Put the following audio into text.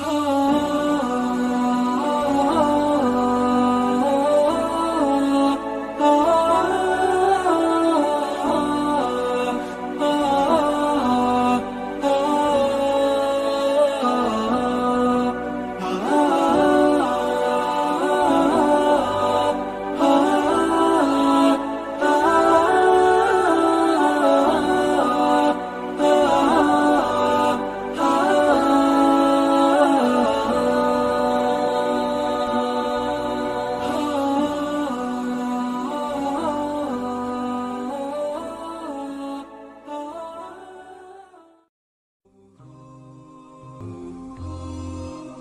Oh.